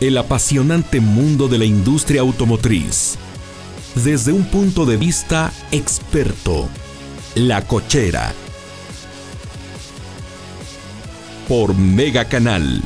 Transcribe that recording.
el apasionante mundo de la industria automotriz desde un punto de vista experto. La Cochera. Por Mega Canal